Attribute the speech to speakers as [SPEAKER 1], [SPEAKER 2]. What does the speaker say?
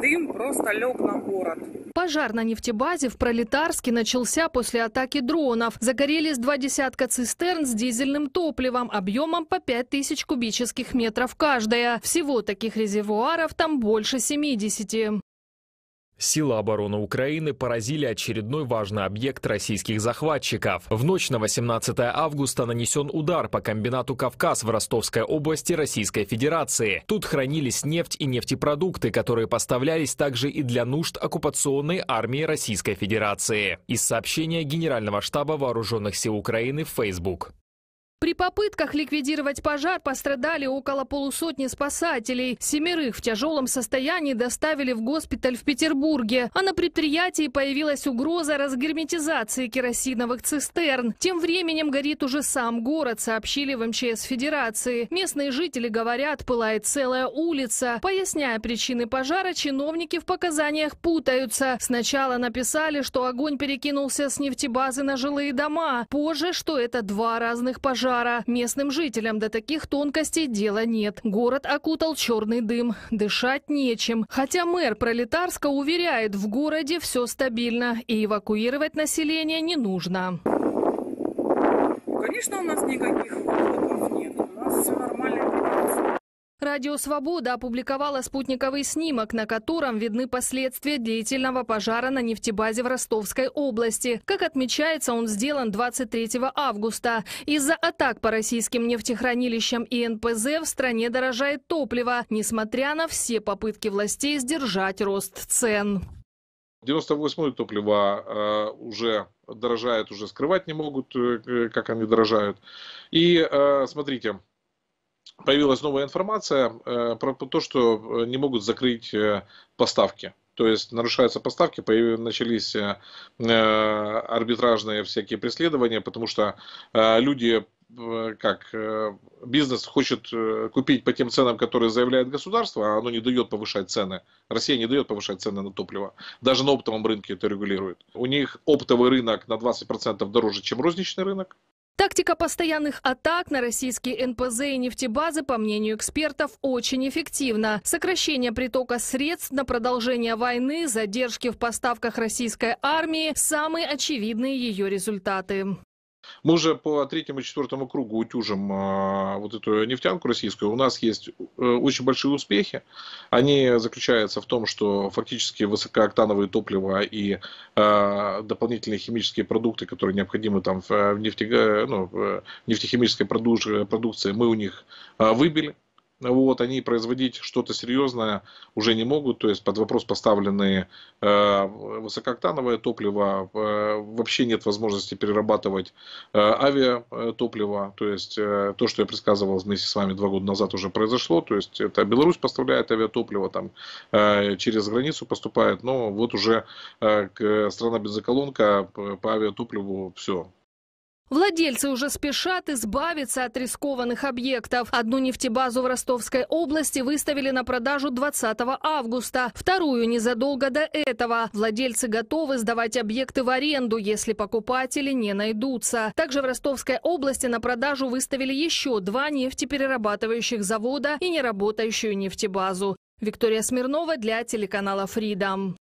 [SPEAKER 1] дым просто лег на город.
[SPEAKER 2] Пожар на нефтебазе в Пролетарске начался после атаки дронов. Загорелись два десятка цистерн с дизельным топливом объемом по 5000 кубических метров каждая. Всего таких резервуаров там больше 70.
[SPEAKER 3] Силы обороны Украины поразили очередной важный объект российских захватчиков. В ночь на 18 августа нанесен удар по комбинату «Кавказ» в Ростовской области Российской Федерации. Тут хранились нефть и нефтепродукты, которые поставлялись также и для нужд оккупационной армии Российской Федерации. Из сообщения Генерального штаба Вооруженных сил Украины в Facebook.
[SPEAKER 2] При попытках ликвидировать пожар пострадали около полусотни спасателей. Семерых в тяжелом состоянии доставили в госпиталь в Петербурге. А на предприятии появилась угроза разгерметизации керосиновых цистерн. Тем временем горит уже сам город, сообщили в МЧС Федерации. Местные жители говорят, пылает целая улица. Поясняя причины пожара, чиновники в показаниях путаются. Сначала написали, что огонь перекинулся с нефтебазы на жилые дома. Позже, что это два разных пожара пожара. Местным жителям до таких тонкостей дела нет. Город окутал черный дым. Дышать нечем. Хотя мэр Пролетарска уверяет, в городе все стабильно и эвакуировать население не нужно.
[SPEAKER 1] Конечно, у нас никаких нет. У нас все нормально.
[SPEAKER 2] Радио «Свобода» опубликовала спутниковый снимок, на котором видны последствия длительного пожара на нефтебазе в Ростовской области. Как отмечается, он сделан 23 августа. Из-за атак по российским нефтехранилищам и НПЗ в стране дорожает топливо, несмотря на все попытки властей сдержать рост цен.
[SPEAKER 4] 98-е топливо э, уже дорожает, уже скрывать не могут, э, как они дорожают. И э, смотрите, появилась новая информация э, про то, что э, не могут закрыть э, поставки. То есть нарушаются поставки, начались арбитражные всякие преследования, потому что люди как бизнес хочет купить по тем ценам, которые заявляет государство, а оно не дает повышать цены. Россия не дает повышать цены на топливо. Даже на оптовом рынке это регулирует. У них оптовый рынок на 20% дороже, чем розничный рынок.
[SPEAKER 2] Тактика постоянных атак на российские НПЗ и нефтебазы, по мнению экспертов, очень эффективна. Сокращение притока средств на продолжение войны, задержки в поставках российской армии – самые очевидные ее результаты.
[SPEAKER 4] Мы уже по третьему и четвертому кругу утюжим а, вот эту нефтянку российскую. У нас есть э, очень большие успехи. Они заключаются в том, что фактически высокооктановые топлива и а, дополнительные химические продукты, которые необходимы там в, нефте, ну, в нефтехимической продукции, мы у них а, выбили вот, они производить что-то серьезное уже не могут, то есть под вопрос поставлены э, высокооктановое топливо, э, вообще нет возможности перерабатывать э, авиатопливо, то есть э, то, что я предсказывал вместе с вами два года назад уже произошло, то есть это Беларусь поставляет авиатопливо, там э, через границу поступает, но вот уже э, страна бензоколонка по авиатопливу все,
[SPEAKER 2] Владельцы уже спешат избавиться от рискованных объектов. Одну нефтебазу в Ростовской области выставили на продажу 20 августа, вторую незадолго до этого. Владельцы готовы сдавать объекты в аренду, если покупатели не найдутся. Также в Ростовской области на продажу выставили еще два нефтеперерабатывающих завода и неработающую нефтебазу. Виктория Смирнова для телеканала «Фридом».